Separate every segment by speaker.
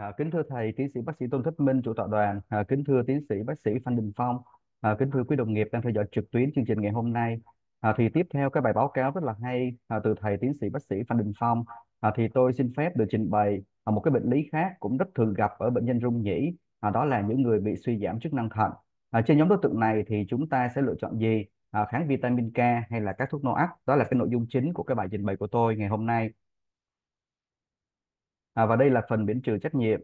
Speaker 1: À, kính thưa thầy, tiến sĩ bác sĩ Tôn Thất Minh, chủ tọa đoàn. À, kính thưa tiến sĩ bác sĩ Phan Đình Phong. À, kính thưa quý đồng nghiệp đang theo dõi trực tuyến chương trình ngày hôm nay. À, thì tiếp theo cái bài báo cáo rất là hay à, từ thầy tiến sĩ bác sĩ Phan Đình Phong. À, thì tôi xin phép được trình bày à, một cái bệnh lý khác cũng rất thường gặp ở bệnh nhân rung nhĩ. À, đó là những người bị suy giảm chức năng thận. À, trên nhóm đối tượng này thì chúng ta sẽ lựa chọn gì? À, kháng vitamin K hay là các thuốc NOAC? Đó là cái nội dung chính của cái bài trình bày của tôi ngày hôm nay. À, và đây là phần miễn trừ trách nhiệm.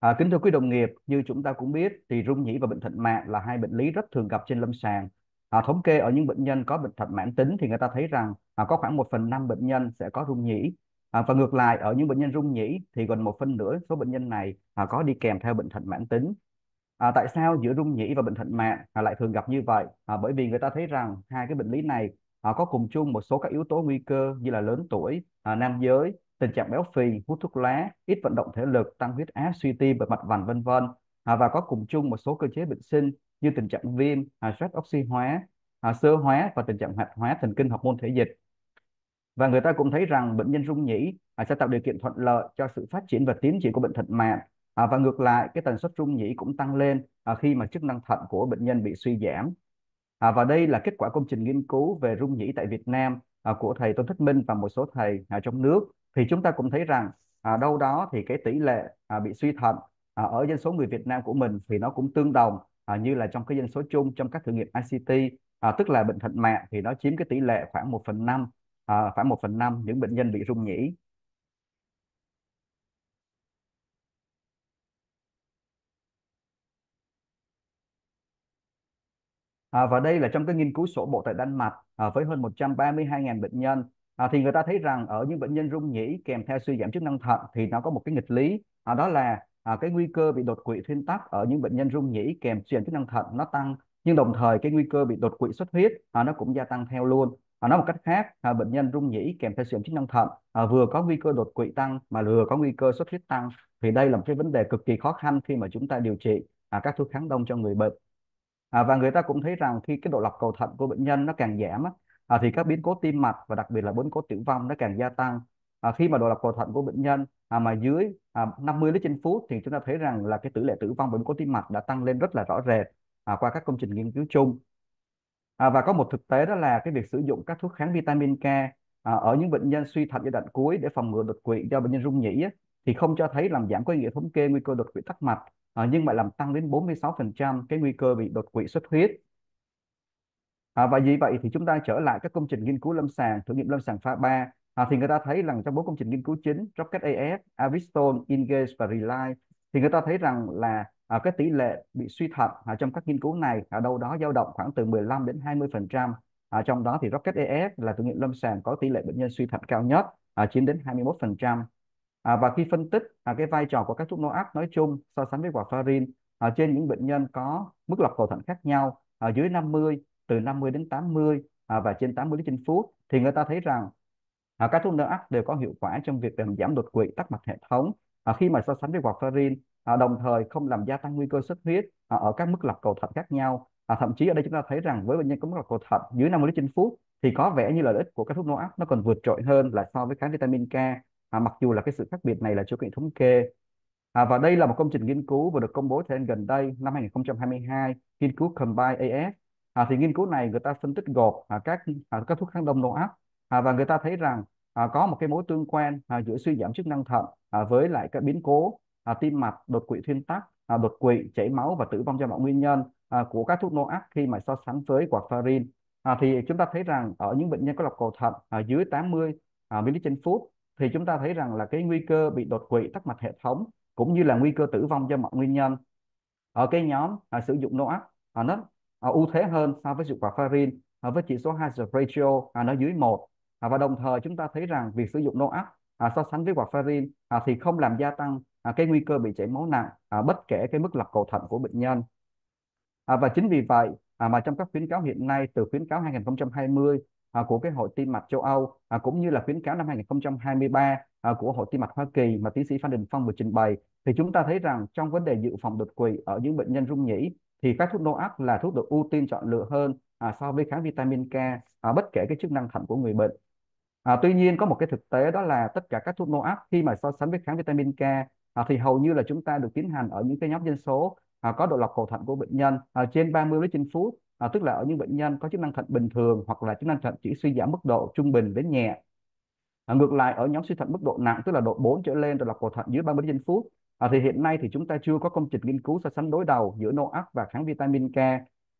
Speaker 1: À, kính thưa quý đồng nghiệp, như chúng ta cũng biết thì rung nhĩ và bệnh thận mạng là hai bệnh lý rất thường gặp trên lâm sàng. À, thống kê ở những bệnh nhân có bệnh thận mãn tính thì người ta thấy rằng à, có khoảng 1 phần 5 bệnh nhân sẽ có rung nhĩ. À, và ngược lại ở những bệnh nhân rung nhĩ thì gần một phần nửa số bệnh nhân này à, có đi kèm theo bệnh thận mãn tính. À, tại sao giữa rung nhĩ và bệnh thận mạng à, lại thường gặp như vậy? À, bởi vì người ta thấy rằng hai cái bệnh lý này à, có cùng chung một số các yếu tố nguy cơ như là lớn tuổi, à, nam giới, tình trạng béo phì, hút thuốc lá, ít vận động thể lực, tăng huyết áp, suy tim và mạch vành vân vân. À, và có cùng chung một số cơ chế bệnh sinh như tình trạng viêm, à, stress oxy hóa, à, xơ hóa và tình trạng hoạt hóa thần kinh hormone thể dịch. Và người ta cũng thấy rằng bệnh nhân rung nhĩ à, sẽ tạo điều kiện thuận lợi cho sự phát triển và tiến triển của bệnh thận mạn. À, và ngược lại, cái tần suất rung nhĩ cũng tăng lên à, khi mà chức năng thận của bệnh nhân bị suy giảm. À, và đây là kết quả công trình nghiên cứu về rung nhĩ tại Việt Nam à, của thầy Tôn Thất Minh và một số thầy à, trong nước thì chúng ta cũng thấy rằng à, đâu đó thì cái tỷ lệ à, bị suy thận à, ở dân số người Việt Nam của mình thì nó cũng tương đồng à, như là trong cái dân số chung trong các thử nghiệm ICT à, tức là bệnh thận mạn thì nó chiếm cái tỷ lệ khoảng 1 phần 5 à, khoảng 1 phần 5 những bệnh nhân bị rung nhĩ. À, và đây là trong cái nghiên cứu sổ bộ tại Đan Mạch à, với hơn 132.000 bệnh nhân à, thì người ta thấy rằng ở những bệnh nhân rung nhĩ kèm theo suy giảm chức năng thận thì nó có một cái nghịch lý. À, đó là à, cái nguy cơ bị đột quỵ thuyên tắc ở những bệnh nhân rung nhĩ kèm suy giảm chức năng thận nó tăng nhưng đồng thời cái nguy cơ bị đột quỵ xuất huyết à, nó cũng gia tăng theo luôn. À, nói một cách khác à, bệnh nhân rung nhĩ kèm theo suy giảm chức năng thận à, vừa có nguy cơ đột quỵ tăng mà vừa có nguy cơ xuất huyết tăng thì đây là một cái vấn đề cực kỳ khó khăn khi mà chúng ta điều trị à, các thuốc kháng đông cho người bệnh. À, và người ta cũng thấy rằng khi cái độ lọc cầu thận của bệnh nhân nó càng giảm á, à, thì các biến cố tim mạch và đặc biệt là biến cố tử vong nó càng gia tăng. À, khi mà độ lọc cầu thận của bệnh nhân à, mà dưới à, 50 lít trên phút thì chúng ta thấy rằng là cái tỷ lệ tử vong bệnh biến cố tim mạch đã tăng lên rất là rõ rệt à, qua các công trình nghiên cứu chung. À, và có một thực tế đó là cái việc sử dụng các thuốc kháng vitamin K à, ở những bệnh nhân suy thận giai đoạn cuối để phòng ngừa đột quỵ do bệnh nhân rung nhĩ thì không cho thấy làm giảm có ý nghĩa thống kê nguy cơ đột quỵ tắc mạch à, nhưng mà làm tăng đến 46% cái nguy cơ bị đột quỵ xuất huyết. À, và vì vậy thì chúng ta trở lại các công trình nghiên cứu lâm sàng, thử nghiệm lâm sàng pha 3 à, thì người ta thấy rằng trong bốn công trình nghiên cứu chính Rocket AF, Avistone, Engage và Rely thì người ta thấy rằng là à, cái tỷ lệ bị suy thận à, trong các nghiên cứu này ở đâu đó dao động khoảng từ 15 đến 20%. À, trong đó thì Rocket AF là thử nghiệm lâm sàng có tỷ lệ bệnh nhân suy thận cao nhất à, chiếm đến 21%. À, và khi phân tích à, cái vai trò của các thuốc NOAC nói chung so sánh với warfarin à, trên những bệnh nhân có mức lọc cầu thận khác nhau à, dưới 50, từ 50 đến 80 à, và trên 80 lít trên phút thì người ta thấy rằng à, các thuốc NOAC đều có hiệu quả trong việc làm giảm đột quỵ tắc mạch hệ thống à, khi mà so sánh với warfarin à, đồng thời không làm gia tăng nguy cơ xuất huyết à, ở các mức lọc cầu thận khác nhau. À, thậm chí ở đây chúng ta thấy rằng với bệnh nhân có mức lọc cầu thận dưới 50 lít trên phút thì có vẻ như là lợi ích của các thuốc NOAC nó còn vượt trội hơn là so với kháng vitamin K. À, mặc dù là cái sự khác biệt này là chưa có thống kê à, và đây là một công trình nghiên cứu vừa được công bố thời gian gần đây năm 2022 nghiên cứu Combine AF à, thì nghiên cứu này người ta phân tích gộp à, các à, các thuốc kháng đông NOAC à, và người ta thấy rằng à, có một cái mối tương quan à, giữa suy giảm chức năng thận à, với lại các biến cố à, tim mạch đột quỵ thuyên tắc à, đột quỵ chảy máu và tử vong do mọi nguyên nhân à, của các thuốc NOAC khi mà so sánh với warfarin. À, thì chúng ta thấy rằng ở những bệnh nhân có lọc cầu thận à, dưới 80 à, ml trên phút thì chúng ta thấy rằng là cái nguy cơ bị đột quỵ tắc mạch hệ thống cũng như là nguy cơ tử vong do mọi nguyên nhân. Ở cái nhóm à, sử dụng NOAC à, nó à, ưu thế hơn so với dụng quả à, với chỉ số hazard ratio à, nó dưới một. À, và đồng thời chúng ta thấy rằng việc sử dụng NOAC à, so sánh với warfarin à, thì không làm gia tăng à, cái nguy cơ bị chảy máu nặng à, bất kể cái mức lọc cầu thận của bệnh nhân. À, và chính vì vậy à, mà trong các khuyến cáo hiện nay từ khuyến cáo 2020 à, của cái hội tim mạch châu Âu à, cũng như là khuyến cáo năm 2023 à, của hội tim mạch Hoa Kỳ mà tiến sĩ Phan Đình Phong vừa trình bày thì chúng ta thấy rằng trong vấn đề dự phòng đột quỵ ở những bệnh nhân rung nhĩ thì các thuốc NOAC là thuốc được ưu tiên chọn lựa hơn à, so với kháng vitamin K à, bất kể cái chức năng thận của người bệnh. À, tuy nhiên có một cái thực tế đó là tất cả các thuốc NOAC khi mà so sánh với kháng vitamin K à, thì hầu như là chúng ta được tiến hành ở những cái nhóm dân số à, có độ lọc cầu thận của bệnh nhân à, trên 30 đến trên phút à, tức là ở những bệnh nhân có chức năng thận bình thường hoặc là chức năng thận chỉ suy giảm mức độ trung bình đến nhẹ à, ngược lại ở nhóm suy thận mức độ nặng tức là độ 4 trở lên độ lọc cầu thận dưới 30 trên phút à, thì hiện nay thì chúng ta chưa có công trình nghiên cứu so sánh đối đầu giữa NOAC và kháng vitamin K.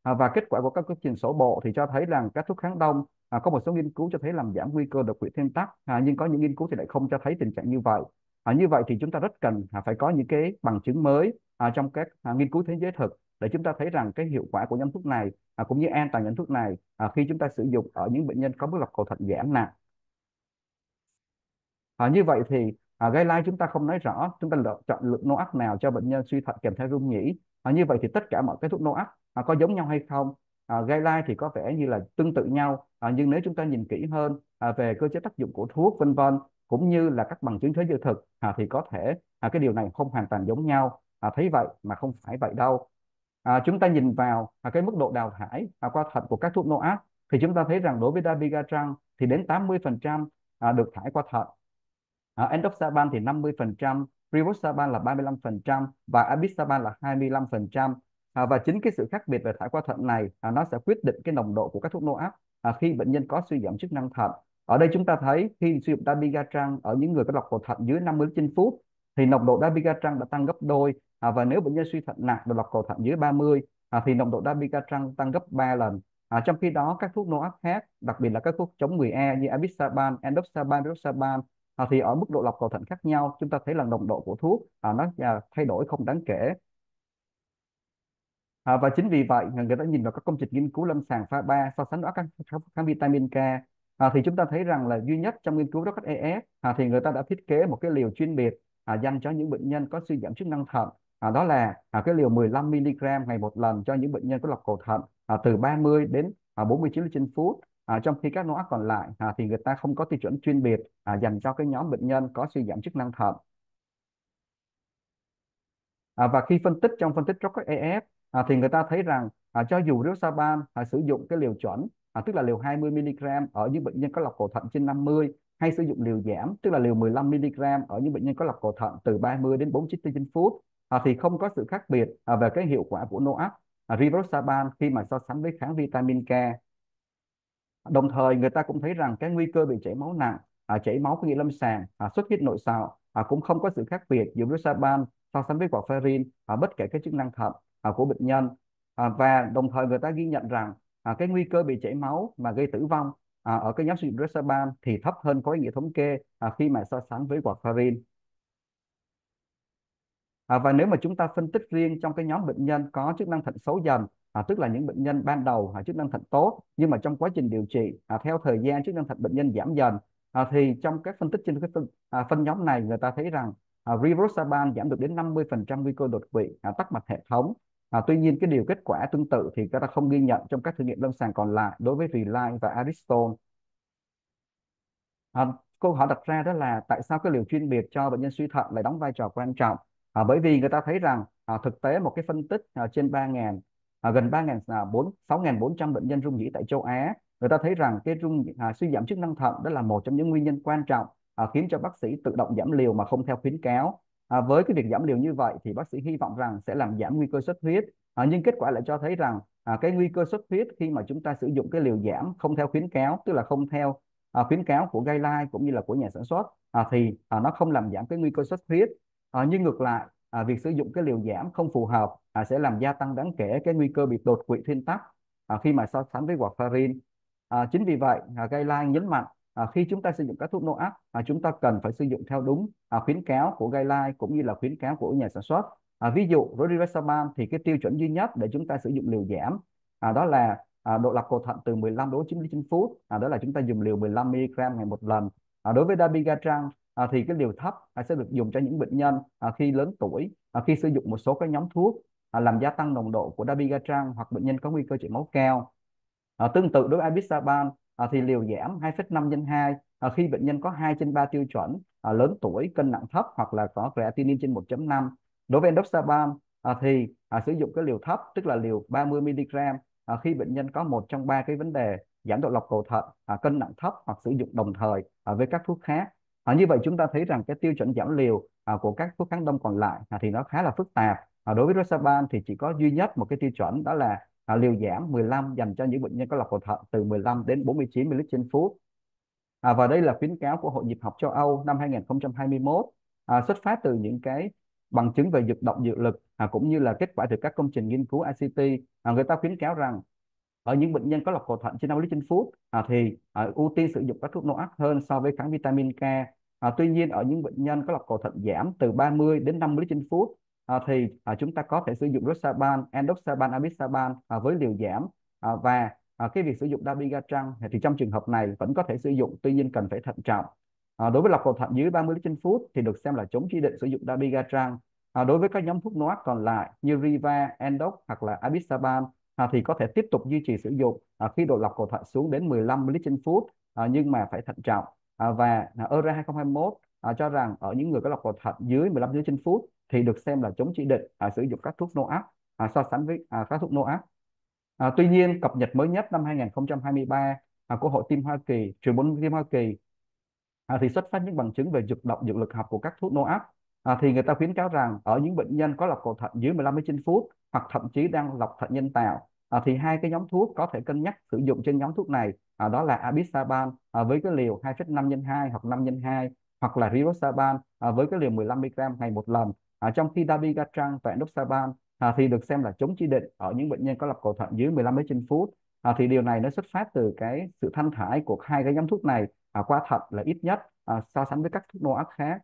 Speaker 1: À, và kết quả của các công trình sổ bộ thì cho thấy rằng các thuốc kháng đông à, có một số nghiên cứu cho thấy làm giảm nguy cơ đột quỵ thêm tắc. À, nhưng có những nghiên cứu thì lại không cho thấy tình trạng như vậy. À, như vậy thì chúng ta rất cần à, phải có những cái bằng chứng mới à, trong các à, nghiên cứu thế giới thực để chúng ta thấy rằng cái hiệu quả của nhóm thuốc này à, cũng như an toàn nhóm thuốc này à, khi chúng ta sử dụng ở những bệnh nhân có mức lọc cầu thận giảm nặng. À, như vậy thì à, guideline chúng ta không nói rõ chúng ta lựa chọn lượng NOAC nào cho bệnh nhân suy thận kèm theo rung nhĩ. À, như vậy thì tất cả mọi cái thuốc NOAC à, có giống nhau hay không? À, guideline thì có vẻ như là tương tự nhau. À, nhưng nếu chúng ta nhìn kỹ hơn à, về cơ chế tác dụng của thuốc vân vân cũng như là các bằng chứng thế dư thực à, thì có thể à, cái điều này không hoàn toàn giống nhau. À, thấy vậy mà không phải vậy đâu. À, chúng ta nhìn vào à, cái mức độ đào thải à, qua thận của các thuốc NOAC thì chúng ta thấy rằng đối với dabigatran thì đến 80% à, được thải qua thận. Ờ, à, endoxaban thì 50% rivaroxaban là 35% và apixaban là 25% à, ờ, và chính cái sự khác biệt về thải qua thận này à, nó sẽ quyết định cái nồng độ của các thuốc NOAC à, khi bệnh nhân có suy giảm chức năng thận. Ở đây chúng ta thấy khi sử dụng dabigatran ở những người có lọc cầu thận dưới 50 phút thì nồng độ dabigatran đã tăng gấp đôi. À, và nếu bệnh nhân suy thận nặng được lọc cầu thận dưới 30 à, thì nồng độ dabigatran tăng gấp 3 lần. À, trong khi đó các thuốc nô áp khác đặc biệt là các thuốc chống 10E như apixaban, endoxaban, rivaroxaban à, thì ở mức độ lọc cầu thận khác nhau chúng ta thấy là nồng độ của thuốc à, nó à, thay đổi không đáng kể. À, và chính vì vậy người ta nhìn vào các công trình nghiên cứu lâm sàng pha 3 so sánh đó các kháng vitamin K. À, thì chúng ta thấy rằng là duy nhất trong nghiên cứu đó các ES à, thì người ta đã thiết kế một cái liều chuyên biệt à, dành cho những bệnh nhân có suy giảm chức năng thận. À, đó là à, cái liều 15 mg ngày một lần cho những bệnh nhân có lọc cầu thận à, từ 30 đến à, 49 trên phút à, trong khi các NOAC còn lại à, thì người ta không có tiêu chuẩn chuyên biệt à, dành cho cái nhóm bệnh nhân có suy giảm chức năng thận. À, và khi phân tích trong phân tích các AF à, thì người ta thấy rằng à, cho dù Rivaroxaban à, sử dụng cái liều chuẩn à, tức là liều 20 mg ở những bệnh nhân có lọc cầu thận trên 50 hay sử dụng liều giảm tức là liều 15 mg ở những bệnh nhân có lọc cầu thận từ 30 đến 49 phút à, thì không có sự khác biệt à, về cái hiệu quả của NOAC à, Rivaroxaban khi mà so sánh với kháng vitamin K đồng thời người ta cũng thấy rằng cái nguy cơ bị chảy máu nặng à, chảy máu có nghĩa lâm sàng à, xuất huyết nội sọ à, cũng không có sự khác biệt giữa Rivaroxaban so sánh với warfarin à, bất kể cái chức năng thận à, của bệnh nhân. À, và đồng thời người ta ghi nhận rằng à, cái nguy cơ bị chảy máu mà gây tử vong à, ở cái nhóm sử dụng Rivaroxaban thì thấp hơn có ý nghĩa thống kê à, khi mà so sánh với warfarin à, và nếu mà chúng ta phân tích riêng trong cái nhóm bệnh nhân có chức năng thận xấu dần à, tức là những bệnh nhân ban đầu à, chức năng thận tốt nhưng mà trong quá trình điều trị à, theo thời gian chức năng thận bệnh nhân giảm dần à, thì trong các phân tích trên cái phân, à, phân nhóm này người ta thấy rằng à, Rivaroxaban giảm được đến 50% nguy cơ đột quỵ à, tắc mạch hệ thống À, tuy nhiên cái điều kết quả tương tự thì người ta không ghi nhận trong các thử nghiệm lâm sàng còn lại đối với Reline và Ariston. À, câu hỏi đặt ra đó là tại sao cái liều chuyên biệt cho bệnh nhân suy thận lại đóng vai trò quan trọng? À, bởi vì người ta thấy rằng à, thực tế một cái phân tích à, trên 3.000 à, gần 3.000 à, 4 6.400 bệnh nhân rung nhĩ tại châu Á, người ta thấy rằng cái rung à, suy giảm chức năng thận đó là một trong những nguyên nhân quan trọng à, khiến cho bác sĩ tự động giảm liều mà không theo khuyến cáo. À, với cái việc giảm liều như vậy thì bác sĩ hy vọng rằng sẽ làm giảm nguy cơ xuất huyết. À, nhưng kết quả lại cho thấy rằng à, cái nguy cơ xuất huyết khi mà chúng ta sử dụng cái liều giảm không theo khuyến cáo tức là không theo à, khuyến cáo của guideline cũng như là của nhà sản xuất à, thì à, nó không làm giảm cái nguy cơ xuất huyết. À, nhưng ngược lại à, việc sử dụng cái liều giảm không phù hợp à, sẽ làm gia tăng đáng kể cái nguy cơ bị đột quỵ thuyên tắc à, khi mà so sánh với warfarin. À, chính vì vậy à, guideline nhấn mạnh à, khi chúng ta sử dụng các thuốc NOAC à, chúng ta cần phải sử dụng theo đúng à, khuyến cáo của guideline cũng như là khuyến cáo của nhà sản xuất. À, ví dụ với Rivaroxaban thì cái tiêu chuẩn duy nhất để chúng ta sử dụng liều giảm à, đó là à, độ lọc cầu thận từ 15 đến 99 phút. À, đó là chúng ta dùng liều 15 mg ngày một lần. À, đối với dabigatran à, thì cái liều thấp à, sẽ được dùng cho những bệnh nhân à, khi lớn tuổi à, khi sử dụng một số các nhóm thuốc à, làm gia tăng nồng độ của dabigatran hoặc bệnh nhân có nguy cơ chảy máu cao. À, tương tự đối với abisaban à, thì liều giảm 2,5 nhân 2 à, khi bệnh nhân có 2 trên 3 tiêu chuẩn à, lớn tuổi cân nặng thấp hoặc là có creatinine trên 1.5 đối với endoxaban à, thì à, sử dụng cái liều thấp tức là liều 30 mg à, khi bệnh nhân có một trong ba cái vấn đề giảm độ lọc cầu thận à, cân nặng thấp hoặc sử dụng đồng thời à, với các thuốc khác à, như vậy chúng ta thấy rằng cái tiêu chuẩn giảm liều à, của các thuốc kháng đông còn lại à, thì nó khá là phức tạp. À, đối với Rosaban thì chỉ có duy nhất một cái tiêu chuẩn đó là à, liều giảm 15 dành cho những bệnh nhân có lọc cầu thận từ 15 đến 49 ml trên phút. À, và đây là khuyến cáo của Hội nhịp học châu Âu năm 2021 à, xuất phát từ những cái bằng chứng về dược động dược lực à, cũng như là kết quả từ các công trình nghiên cứu ICT à, người ta khuyến cáo rằng ở những bệnh nhân có lọc cầu thận trên 5 lít trên phút à, thì à, ưu tiên sử dụng các thuốc NOAC hơn so với kháng vitamin K. À, tuy nhiên ở những bệnh nhân có lọc cầu thận giảm từ 30 đến 50 lít trên phút à, thì à, chúng ta có thể sử dụng Rosaban, Endoxaban, Abisaban à, với liều giảm à, và à, cái việc sử dụng dabigatran thì trong trường hợp này vẫn có thể sử dụng tuy nhiên cần phải thận trọng. À, đối với lọc cầu thận dưới 30 lít trên phút thì được xem là chống chỉ định sử dụng dabigatran. À, đối với các nhóm thuốc NOAC còn lại như Riva, Endox hoặc là Abisaban à, thì có thể tiếp tục duy trì sử dụng à, khi độ lọc cầu thận xuống đến 15 ml trên phút à, nhưng mà phải thận trọng à, và à, EURA 2021 à, cho rằng ở những người có lọc cầu thận dưới 15 dưới trên phút thì được xem là chống chỉ định à, sử dụng các thuốc NOAC à, so sánh với à, các thuốc NOAC à, tuy nhiên cập nhật mới nhất năm 2023 à, của Hội Tim Hoa Kỳ truyền bốn tim Hoa Kỳ à, thì xuất phát những bằng chứng về dược động dược lực học của các thuốc NOAC à, thì người ta khuyến cáo rằng ở những bệnh nhân có lọc cầu thận dưới 15 trên phút hoặc thậm chí đang lọc thận nhân tạo à, thì hai cái nhóm thuốc có thể cân nhắc sử dụng trên nhóm thuốc này à, đó là Abisaban à, với cái liều 2,5 nhân 2 hoặc 5 nhân 2 hoặc là Rivaroxaban à, với cái liều 15 mg ngày một lần. À, trong khi Dabigatran và Endoxaban à, thì được xem là chống chỉ định ở những bệnh nhân có lọc cầu thận dưới 15 trên phút. À, thì điều này nó xuất phát từ cái sự thanh thải của hai cái nhóm thuốc này à, qua thận là ít nhất à, so sánh với các thuốc NOAC khác.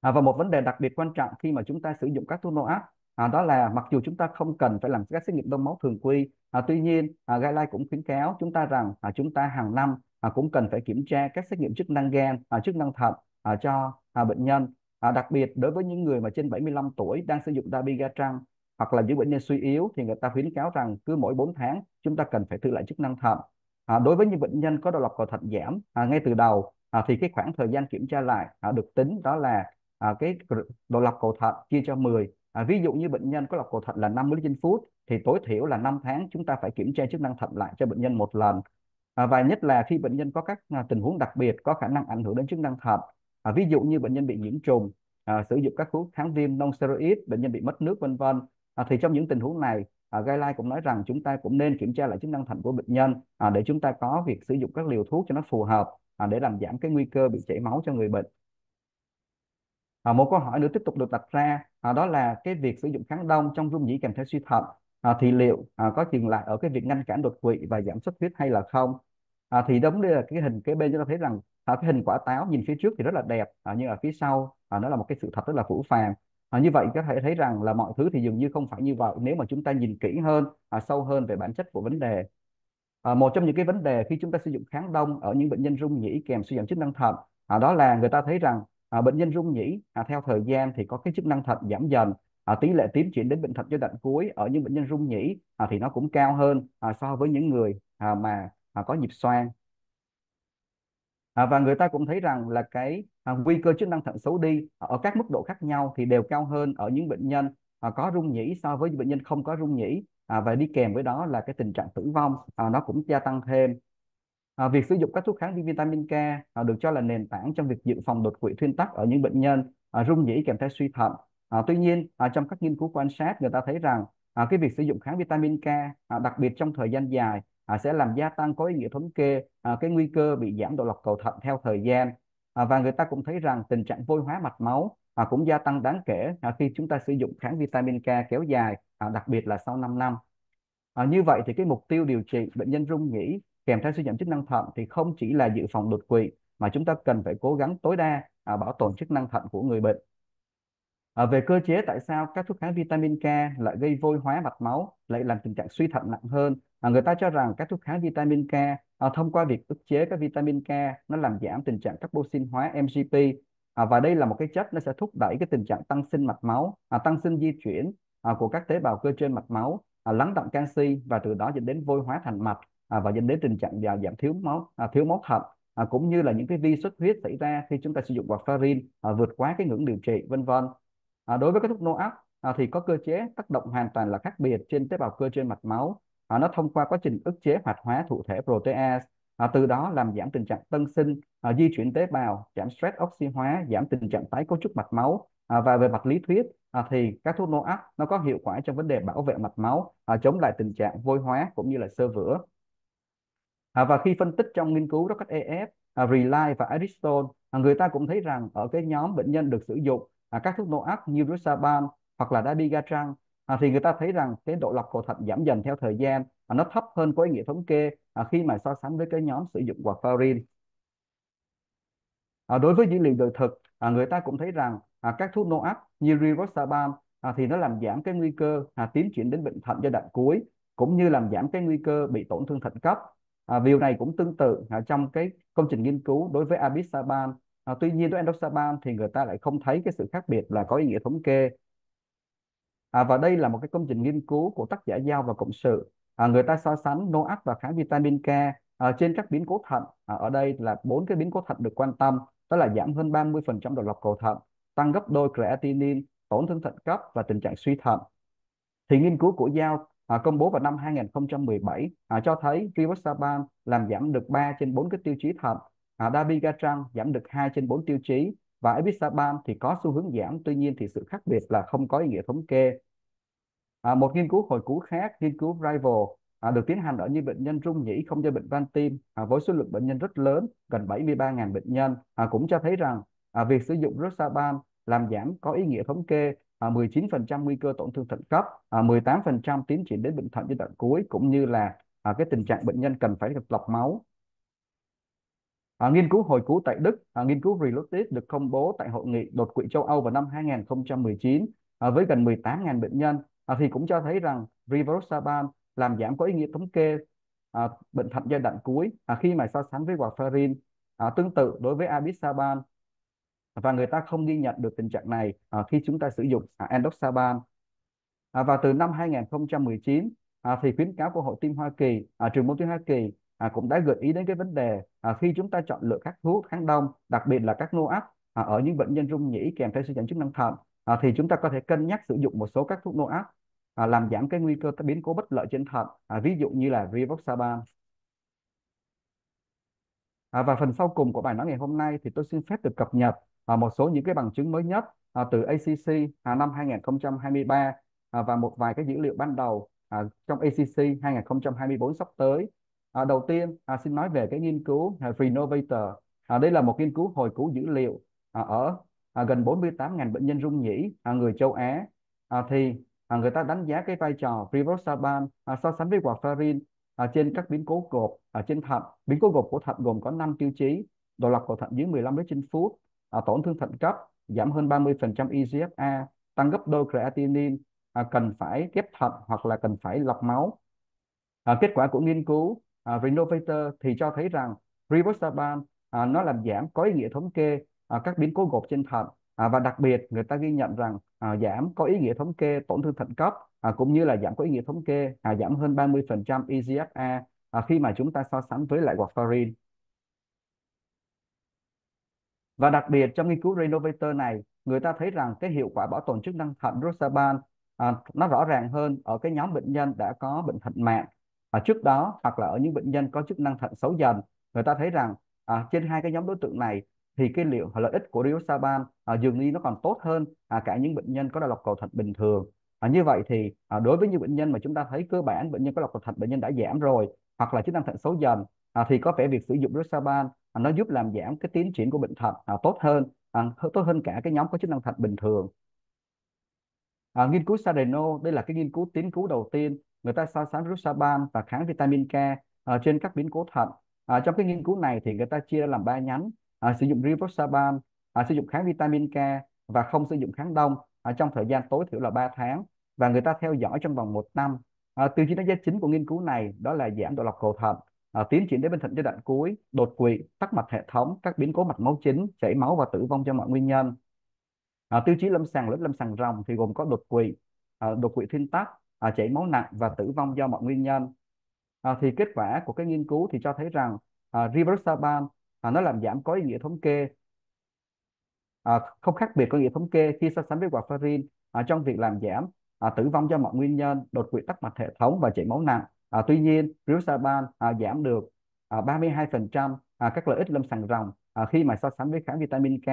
Speaker 1: À, và một vấn đề đặc biệt quan trọng khi mà chúng ta sử dụng các thuốc NOAC à, đó là mặc dù chúng ta không cần phải làm các xét nghiệm đông máu thường quy, à, tuy nhiên à, guideline cũng khuyến cáo chúng ta rằng à, chúng ta hàng năm à, cũng cần phải kiểm tra các xét nghiệm chức năng gan, à, chức năng thận à, cho à, bệnh nhân. À, đặc biệt đối với những người mà trên 75 tuổi đang sử dụng dabigatran hoặc là những bệnh nhân suy yếu thì người ta khuyến cáo rằng cứ mỗi 4 tháng chúng ta cần phải thử lại chức năng thận. À, đối với những bệnh nhân có độ lọc cầu thận giảm à, ngay từ đầu à, thì cái khoảng thời gian kiểm tra lại à, được tính đó là à, cái độ lọc cầu thận chia cho 10 à, ví dụ như bệnh nhân có lọc cầu thận là 50 trên phút thì tối thiểu là 5 tháng chúng ta phải kiểm tra chức năng thận lại cho bệnh nhân một lần. À, và nhất là khi bệnh nhân có các à, tình huống đặc biệt có khả năng ảnh hưởng đến chức năng thận. À, ví dụ như bệnh nhân bị nhiễm trùng à, sử dụng các thuốc kháng viêm non steroid bệnh nhân bị mất nước vân vân. À, thì trong những tình huống này à, guideline cũng nói rằng chúng ta cũng nên kiểm tra lại chức năng thận của bệnh nhân à, để chúng ta có việc sử dụng các liều thuốc cho nó phù hợp à, để làm giảm cái nguy cơ bị chảy máu cho người bệnh à, một câu hỏi nữa tiếp tục được đặt ra. À, đó là cái việc sử dụng kháng đông trong rung nhĩ kèm theo suy thận. À, thì liệu à, có dừng lại ở cái việc ngăn cản đột quỵ và giảm xuất huyết hay là không? À, thì đúng đây là cái hình kế bên chúng ta thấy rằng à, cái hình quả táo nhìn phía trước thì rất là đẹp à, nhưng ở phía sau à, nó là một cái sự thật rất là phũ phàng. À, như vậy có thể thấy rằng là mọi thứ thì dường như không phải như vậy nếu mà chúng ta nhìn kỹ hơn à, sâu hơn về bản chất của vấn đề. À, một trong những cái vấn đề khi chúng ta sử dụng kháng đông ở những bệnh nhân rung nhĩ kèm suy giảm chức năng thận à, đó là người ta thấy rằng à, bệnh nhân rung nhĩ à, theo thời gian thì có cái chức năng thận giảm dần. À, tỷ lệ tiến triển đến bệnh thận giai đoạn cuối ở những bệnh nhân rung nhĩ à, thì nó cũng cao hơn à, so với những người à, mà à, có nhịp xoang. À, và người ta cũng thấy rằng là cái à, nguy cơ chức năng thận xấu đi ở các mức độ khác nhau thì đều cao hơn ở những bệnh nhân à, có rung nhĩ so với những bệnh nhân không có rung nhĩ. À, và đi kèm với đó là cái tình trạng tử vong à, nó cũng gia tăng thêm. À, việc sử dụng các thuốc kháng viêm vitamin K à, được cho là nền tảng trong việc dự phòng đột quỵ thuyên tắc ở những bệnh nhân à, rung nhĩ kèm theo suy thận. À, tuy nhiên, à, trong các nghiên cứu quan sát, người ta thấy rằng à, cái việc sử dụng kháng vitamin K, à, đặc biệt trong thời gian dài, à, sẽ làm gia tăng có ý nghĩa thống kê à, cái nguy cơ bị giảm độ lọc cầu thận theo thời gian. À, và người ta cũng thấy rằng tình trạng vôi hóa mạch máu à, cũng gia tăng đáng kể à, khi chúng ta sử dụng kháng vitamin K kéo dài, à, đặc biệt là sau 5 năm. À, như vậy thì cái mục tiêu điều trị bệnh nhân rung nhĩ kèm theo suy giảm chức năng thận thì không chỉ là dự phòng đột quỵ mà chúng ta cần phải cố gắng tối đa à, bảo tồn chức năng thận của người bệnh. À, về cơ chế tại sao các thuốc kháng vitamin K lại gây vôi hóa mạch máu, lại làm tình trạng suy thận nặng hơn? À, người ta cho rằng các thuốc kháng vitamin K à, thông qua việc ức chế các vitamin K nó làm giảm tình trạng carboxin hóa MGP à, và đây là một cái chất nó sẽ thúc đẩy cái tình trạng tăng sinh mạch máu, à, tăng sinh di chuyển à, của các tế bào cơ trên mạch máu, à, lắng đọng canxi và từ đó dẫn đến vôi hóa thành mạch à, và dẫn đến tình trạng giảm, giảm thiếu máu à, thiếu máu thận à, cũng như là những cái vi xuất huyết xảy ra khi chúng ta sử dụng warfarin à, vượt quá cái ngưỡng điều trị vân vân. À, đối với các thuốc NOAC à, thì có cơ chế tác động hoàn toàn là khác biệt trên tế bào cơ trên mạch máu. À, nó thông qua quá trình ức chế hoạt hóa thụ thể protease. À, từ đó làm giảm tình trạng tân sinh à, di chuyển tế bào giảm stress oxy hóa giảm tình trạng tái cấu trúc mạch máu. À, và về mặt lý thuyết à, thì các thuốc nô áp nó có hiệu quả trong vấn đề bảo vệ mạch máu à, chống lại tình trạng vôi hóa cũng như là sơ vữa à, và khi phân tích trong nghiên cứu Rocket AF à, Rely và Ariston à, người ta cũng thấy rằng ở cái nhóm bệnh nhân được sử dụng à, các thuốc nô áp như Rosaban hoặc là Dabigatran à, thì người ta thấy rằng cái độ lọc cầu thận giảm dần theo thời gian à, nó thấp hơn có ý nghĩa thống kê à, khi mà so sánh với cái nhóm sử dụng warfarin. À, đối với dữ liệu đời thực à, người ta cũng thấy rằng à, các thuốc nô áp như Rivaroxaban à, thì nó làm giảm cái nguy cơ à, tiến triển đến bệnh thận giai đoạn cuối cũng như làm giảm cái nguy cơ bị tổn thương thận cấp à, điều này cũng tương tự à, trong cái công trình nghiên cứu đối với Abisaban à, tuy nhiên đối với Endosaban thì người ta lại không thấy cái sự khác biệt là có ý nghĩa thống kê À, và đây là một cái công trình nghiên cứu của tác giả Giao và Cộng sự. À, người ta so sánh NOAC và kháng vitamin K à, trên các biến cố thận. À, ở đây là bốn cái biến cố thận được quan tâm, đó là giảm hơn 30% độ lọc cầu thận, tăng gấp đôi creatinine, tổn thương thận cấp và tình trạng suy thận. Thì nghiên cứu của Giao à, công bố vào năm 2017 à, cho thấy Rivaroxaban làm giảm được 3 trên 4 cái tiêu chí thận, à, Dabigatran giảm được 2 trên 4 tiêu chí và Ebisaban thì có xu hướng giảm, tuy nhiên thì sự khác biệt là không có ý nghĩa thống kê. À, một nghiên cứu hồi cứu khác, nghiên cứu Rival, à, được tiến hành ở những bệnh nhân rung nhĩ không do bệnh van tim. À, với số lượng bệnh nhân rất lớn, gần 73.000 bệnh nhân, à, cũng cho thấy rằng à, việc sử dụng Rosaban làm giảm có ý nghĩa thống kê à, 19% nguy cơ tổn thương thận cấp, à, 18% tiến triển đến bệnh thận giai đoạn cuối, cũng như là à, cái tình trạng bệnh nhân cần phải lọc máu. À, nghiên cứu hồi cứu tại Đức, à, nghiên cứu Reloaded được công bố tại Hội nghị đột quỵ châu Âu vào năm 2019 à, với gần 18.000 bệnh nhân à, thì cũng cho thấy rằng Rivaroxaban làm giảm có ý nghĩa thống kê à, bệnh thận giai đoạn cuối à, khi mà so sánh với warfarin. À, tương tự đối với Abisaban và người ta không ghi nhận được tình trạng này à, khi chúng ta sử dụng à, Endoxaban. À, và từ năm 2019 à, thì khuyến cáo của Hội Tim Hoa Kỳ, à, trường môn tim Hoa Kỳ à, cũng đã gợi ý đến cái vấn đề à, khi chúng ta chọn lựa các thuốc kháng đông, đặc biệt là các NOAC à, ở những bệnh nhân rung nhĩ kèm theo suy giảm chức năng thận à, thì chúng ta có thể cân nhắc sử dụng một số các thuốc NOAC à, làm giảm cái nguy cơ biến cố bất lợi trên thận, à, ví dụ như là Rivaroxaban. À, và phần sau cùng của bài nói ngày hôm nay thì tôi xin phép được cập nhật à, một số những cái bằng chứng mới nhất à, từ ACC à, năm 2023 à, và một vài cái dữ liệu ban đầu à, trong ACC 2024 sắp tới. À, đầu tiên à, xin nói về cái nghiên cứu à, Renovator. À, đây là một nghiên cứu hồi cứu dữ liệu à, ở à, gần 48.000 bệnh nhân rung nhĩ à, người châu Á. À, thì à, người ta đánh giá cái vai trò Rivaroxaban à, so sánh với warfarin à, trên các biến cố gột ở trên thận. Biến cố gột của thận gồm có 5 tiêu chí: độ lọc cầu thận dưới 15 lít trên phút, à, tổn thương thận cấp, giảm hơn 30% eGFR, tăng gấp đôi creatinine, à, cần phải ghép thận hoặc là cần phải lọc máu. À, kết quả của nghiên cứu à, Renovator thì cho thấy rằng Rivaroxaban à, nó làm giảm có ý nghĩa thống kê à, các biến cố gột trên thận à, và đặc biệt người ta ghi nhận rằng à, giảm có ý nghĩa thống kê tổn thương thận cấp à, cũng như là giảm có ý nghĩa thống kê à, giảm hơn 30% eGFR à, khi mà chúng ta so sánh với lại warfarin. Và đặc biệt trong nghiên cứu Renovator này, người ta thấy rằng cái hiệu quả bảo tồn chức năng thận Rosaban à, nó rõ ràng hơn ở cái nhóm bệnh nhân đã có bệnh thận mạng à, trước đó hoặc là ở những bệnh nhân có chức năng thận xấu dần. Người ta thấy rằng à, trên hai cái nhóm đối tượng này thì cái liệu lợi ích của Riosaban à, dường như nó còn tốt hơn à, cả những bệnh nhân có độc cầu thận bình thường. À, như vậy thì à, đối với những bệnh nhân mà chúng ta thấy cơ bản bệnh nhân có độc cầu thận bệnh nhân đã giảm rồi hoặc là chức năng thận xấu dần à, thì có vẻ việc sử dụng Riosaban nó giúp làm giảm cái tiến triển của bệnh thận à, tốt hơn à, tốt hơn cả cái nhóm có chức năng thận bình thường. À, nghiên cứu Sareno đây là cái nghiên cứu tiến cứu đầu tiên người ta so sánh Rusaban và kháng vitamin K à, trên các biến cố thận. À, trong cái nghiên cứu này thì người ta chia ra làm ba nhánh à, sử dụng Rivaroxaban, à, sử dụng kháng vitamin K và không sử dụng kháng đông à, trong thời gian tối thiểu là 3 tháng và người ta theo dõi trong vòng một năm. À, tiêu chí đánh giá chính của nghiên cứu này đó là giảm độ lọc cầu thận, à, tiến triển đến bên thận giai đoạn cuối, đột quỵ, tắc mạch hệ thống, các biến cố mạch máu chính, chảy máu và tử vong do mọi nguyên nhân. À, tiêu chí lâm sàng lớp lâm sàng ròng thì gồm có đột quỵ, à, đột quỵ thuyên tắc, à, chảy máu nặng và tử vong do mọi nguyên nhân. À, thì kết quả của cái nghiên cứu thì cho thấy rằng à, Rivaroxaban à, nó làm giảm có ý nghĩa thống kê à, không khác biệt có nghĩa thống kê khi so sánh với warfarin à, trong việc làm giảm à, tử vong do mọi nguyên nhân đột quỵ tắc mạch hệ thống và chảy máu nặng à, tuy nhiên Rivaroxaban à, giảm được à, 32% à, các lợi ích lâm sàng ròng à, khi mà so sánh với kháng vitamin K.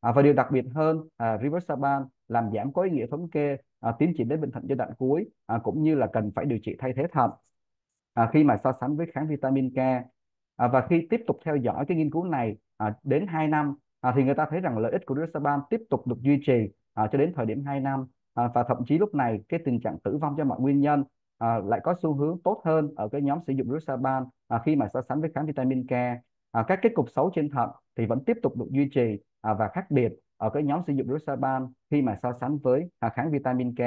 Speaker 1: À, và điều đặc biệt hơn à, Rivaroxaban làm giảm có ý nghĩa thống kê à, tiến triển đến bệnh thận giai đoạn cuối à, cũng như là cần phải điều trị thay thế thận. À, khi mà so sánh với kháng vitamin K à, và khi tiếp tục theo dõi cái nghiên cứu này à, đến 2 năm à, thì người ta thấy rằng lợi ích của Rivaroxaban tiếp tục được duy trì à, cho đến thời điểm 2 năm à, và thậm chí lúc này cái tình trạng tử vong do mọi nguyên nhân à, lại có xu hướng tốt hơn ở cái nhóm sử dụng Rivaroxaban à, khi mà so sánh với kháng vitamin K. À, các kết cục xấu trên thận thì vẫn tiếp tục được duy trì à, và khác biệt ở cái nhóm sử dụng Rivaroxaban khi mà so sánh với à, kháng vitamin K.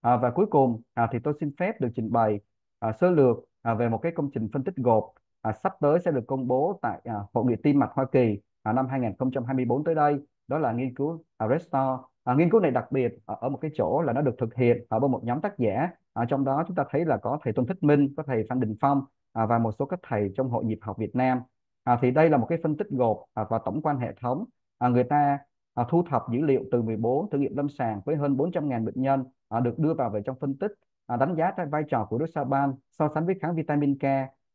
Speaker 1: À, và cuối cùng à, thì tôi xin phép được trình bày à, sơ lược à, về một cái công trình phân tích gộp à, sắp tới sẽ được công bố tại à, Hội nghị tim mạch Hoa Kỳ à, năm 2024 tới đây. Đó là nghiên cứu à, Restore à, nghiên cứu này đặc biệt ở, ở một cái chỗ là nó được thực hiện ở một nhóm tác giả. À, trong đó chúng ta thấy là có thầy Tôn Thích Minh có thầy Phan Đình Phong à, và một số các thầy trong Hội nhịp học Việt Nam. À, thì đây là một cái phân tích gộp à, và tổng quan hệ thống. À, người ta à, thu thập dữ liệu từ 14 thử nghiệm lâm sàng với hơn 400.000 bệnh nhân à, được đưa vào về trong phân tích à, đánh giá vai trò của Doxaban so sánh với kháng vitamin K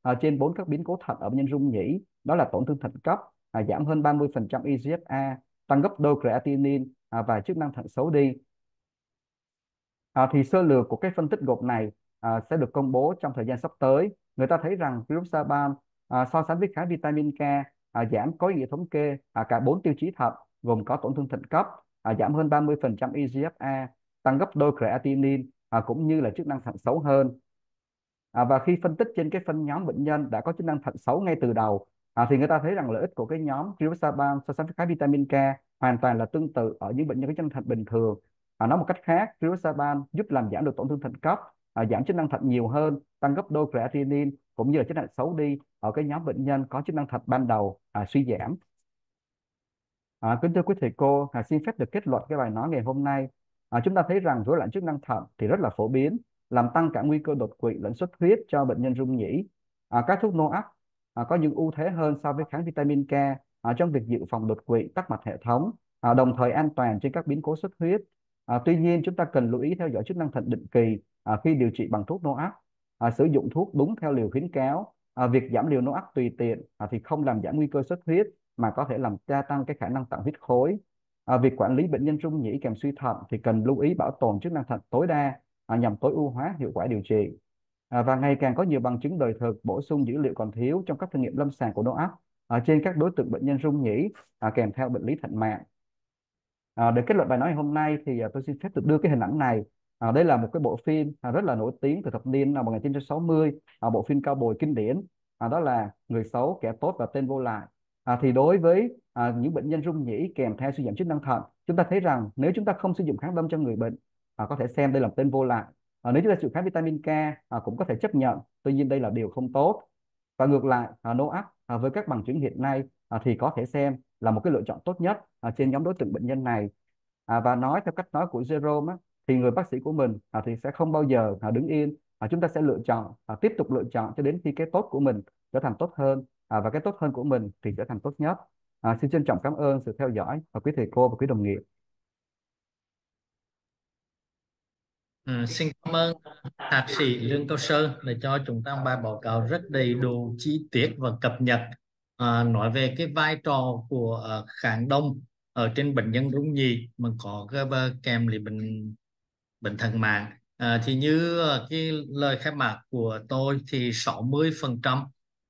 Speaker 1: à, trên bốn các biến cố thận ở bệnh nhân rung nhĩ. Đó là tổn thương thận cấp à, giảm hơn 30% EGFR tăng gấp đôi creatinine à, và chức năng thận xấu đi. À, thì sơ lược của cái phân tích gộp này à, sẽ được công bố trong thời gian sắp tới. Người ta thấy rằng Rosaban à, so sánh với kháng vitamin K à, giảm có ý nghĩa thống kê à, cả bốn tiêu chí thận gồm có tổn thương thận cấp à, giảm hơn 30% EGFR tăng gấp đôi creatinine à, cũng như là chức năng thận xấu hơn. À, và khi phân tích trên cái phân nhóm bệnh nhân đã có chức năng thận xấu ngay từ đầu à, thì người ta thấy rằng lợi ích của cái nhóm Rivaroxaban so sánh với kháng vitamin K hoàn toàn là tương tự ở những bệnh nhân có chức năng thận bình thường à, nói một cách khác Rivaroxaban giúp làm giảm được tổn thương thận cấp à, giảm chức năng thận nhiều hơn tăng gấp đôi creatinine cũng như là chức năng xấu đi ở cái nhóm bệnh nhân có chức năng thận ban đầu à, suy giảm À, kính thưa quý thầy cô, à, xin phép được kết luận cái bài nói ngày hôm nay. À, chúng ta thấy rằng rối loạn chức năng thận thì rất là phổ biến, làm tăng cả nguy cơ đột quỵ lẫn xuất huyết cho bệnh nhân rung nhĩ. À, các thuốc NOAC à, có những ưu thế hơn so với kháng vitamin K à, trong việc dự phòng đột quỵ tắc mạch hệ thống, à, đồng thời an toàn trên các biến cố xuất huyết. À, tuy nhiên, chúng ta cần lưu ý theo dõi chức năng thận định kỳ à, khi điều trị bằng thuốc NOAC, à, sử dụng thuốc đúng theo liều khuyến cáo. À, việc giảm liều NOAC tùy tiện à, thì không làm giảm nguy cơ xuất huyết mà có thể làm gia tăng cái khả năng tạo huyết khối. À, việc quản lý bệnh nhân rung nhĩ kèm suy thận thì cần lưu ý bảo tồn chức năng thận tối đa à, nhằm tối ưu hóa hiệu quả điều trị. À, và ngày càng có nhiều bằng chứng đời thực bổ sung dữ liệu còn thiếu trong các thử nghiệm lâm sàng của NOAC ở trên các đối tượng bệnh nhân rung nhĩ à, kèm theo bệnh lý thận mạng. À, để kết luận bài nói hôm nay thì à, tôi xin phép được đưa cái hình ảnh này. À, đây là một cái bộ phim à, rất là nổi tiếng từ thập niên năm 1960, à, bộ phim cao bồi kinh điển. À, đó là Người xấu, kẻ tốt và tên vô lại à, thì đối với à, những bệnh nhân rung nhĩ kèm theo suy giảm chức năng thận chúng ta thấy rằng nếu chúng ta không sử dụng kháng đông cho người bệnh à, có thể xem đây là một tên vô lại à, nếu chúng ta sử dụng kháng vitamin K à, cũng có thể chấp nhận tuy nhiên đây là điều không tốt và ngược lại à, NOAC à, với các bằng chứng hiện nay à, thì có thể xem là một cái lựa chọn tốt nhất à, trên nhóm đối tượng bệnh nhân này. À, và nói theo cách nói của Jerome á, thì người bác sĩ của mình à, thì sẽ không bao giờ à, đứng yên. À, chúng ta sẽ lựa chọn à, tiếp tục lựa chọn cho đến khi cái tốt của mình trở thành tốt hơn. À, và cái tốt hơn của mình thì trở thành tốt nhất. À, xin trân trọng cảm ơn sự theo dõi và quý thầy cô và quý đồng nghiệp.
Speaker 2: À, xin cảm ơn thạc sĩ Lương Cao Sơn đã cho chúng ta bài báo cáo rất đầy đủ chi tiết và cập nhật à, nói về cái vai trò của uh, kháng đông ở trên bệnh nhân rung nhì mà có cái kèm lì bệnh bệnh thận mạng. À, thì như ờ, cái lời khai mạc của tôi thì 60 phần trăm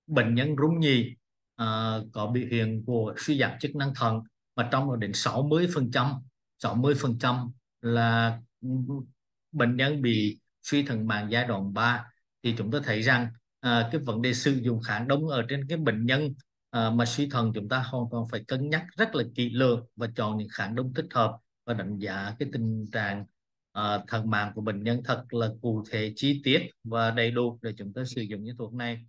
Speaker 2: bệnh nhân rung nhì uh, ờ, có biểu hiện của suy giảm chức năng thận và trong đó đến 60 phần trăm 60 phần trăm là bệnh nhân bị suy thận mạng giai đoạn 3 thì chúng ta thấy rằng uh, cái vấn đề sử dụng kháng đông ở trên cái bệnh nhân uh, mà suy thận chúng ta hoàn toàn phải cân nhắc rất là kỹ lưỡng và chọn những kháng đông thích hợp và đánh giá cái tình trạng uh, thận mạng của bệnh nhân thật là cụ thể chi tiết và đầy đủ để chúng ta sử dụng những thuốc này.